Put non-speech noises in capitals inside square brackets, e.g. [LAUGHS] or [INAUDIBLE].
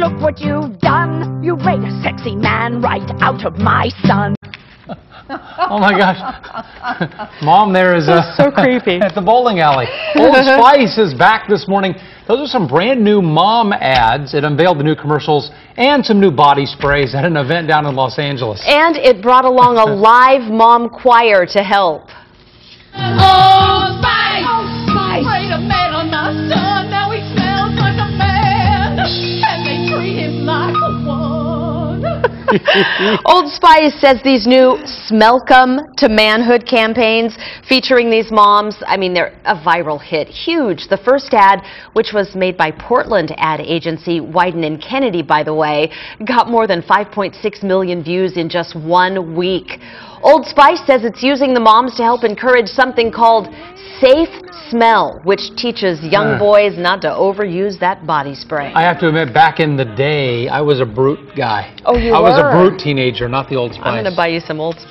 look what you've done. You made a sexy man right out of my son. [LAUGHS] Oh my gosh. [LAUGHS] Mom there is a. so creepy. [LAUGHS] at the bowling alley. Old Spice is back this morning. Those are some brand new mom ads. It unveiled the new commercials and some new body sprays at an event down in Los Angeles. And it brought along a live mom choir to help. Old [LAUGHS] Old Spice says these new Smellcome to Manhood campaigns featuring these moms, I mean, they're a viral hit. Huge. The first ad, which was made by Portland ad agency Wieden and Kennedy, by the way, got more than 5.6 million views in just one week. Old Spice says it's using the moms to help encourage something called Safe Smell, which teaches young Huh. boys not to overuse that body spray. I have to admit, back in the day, I was a Brut guy. Oh, you I was a Brut teenager, not the Old Spice. I'm going to buy you some Old Spice.